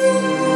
Música